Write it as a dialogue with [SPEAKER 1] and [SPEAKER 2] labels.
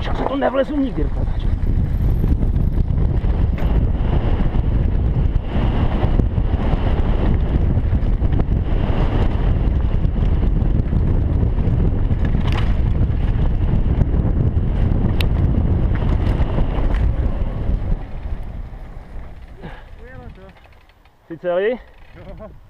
[SPEAKER 1] Čas to nevlezu nikdy C'est
[SPEAKER 2] sérieux